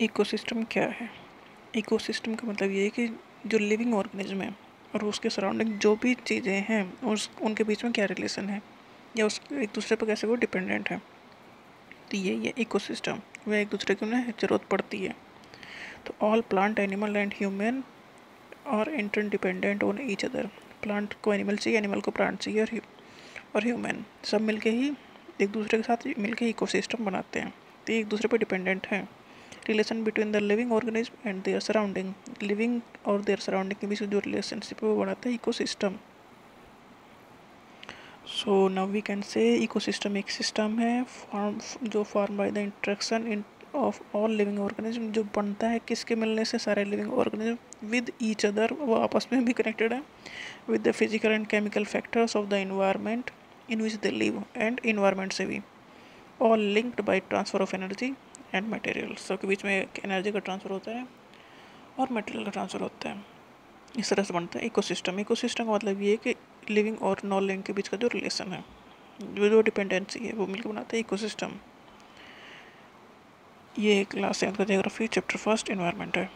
Ecosystem क्या है? Ecosystem का मतलब ये है कि जो लिविंग ऑर्गेनिज्म है और उसके सराउंडिंग जो भी चीज़ें हैं, उस, उनके बीच में क्या रिलेशन है? या उस, एक दूसरे पर कैसे वो डिपेंडेंट है? तो ये ये इकोसिस्टम वह एक दूसरे की उन्हें ज़रूरत पड़ती है। तो all plant animal and human और interdependent on each other plant को एनिमल चाहिए एनिमल को प्लांट चाहिए और और ह्यूमन सब मिलके ही एक दूसरे के साथ मिलके इकोसिस्टम बनाते हैं। तो एक दूसरे पर डिपेंडेंट हैं। Relation between the living organism and their surrounding living और देयर सराउंडिंग के बीच जो रिलेशनशिप है वो बनाता है ecosystem so now we can say ecosystem एक सिस्टम है फॉर्म जो form by the interaction in of all living organism जो बनता है, किसके मिलने से सारे living organism with each other वो आपस में भी कनेक्टेड है with the physical and chemical factors of the environment in which they live and environment से भी all linked by transfer of energy and material सबके बीच में एक एनर्जी का ट्रांसफ़र होता है और मटेरियल का ट्रांसफ़र होता है। इस तरह से बनता है इको सिस्टम इको सिस्टम का मतलब ये है कि लिविंग और नॉन लिविंग के बीच का जो रिलेशन है, जो जो डिपेंडेंसी है, वो मिलकर बनाता है इकोसिस्टम ये क्लास सेवन का जोग्राफी चैप्टर फ़र्स्ट इन्वायरमेंट है।